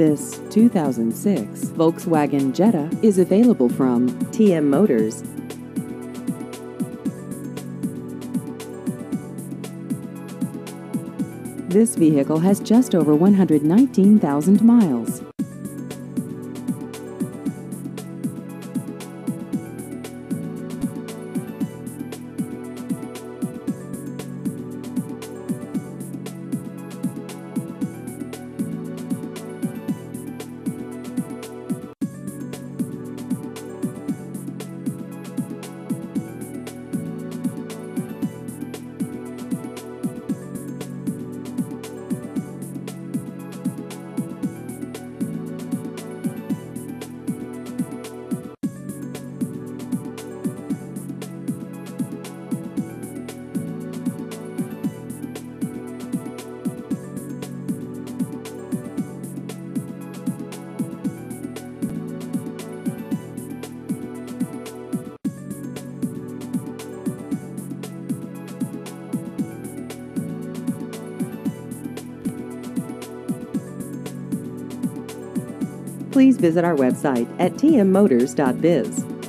This 2006 Volkswagen Jetta is available from TM Motors. This vehicle has just over 119,000 miles. Please visit our website at tmmotors.biz.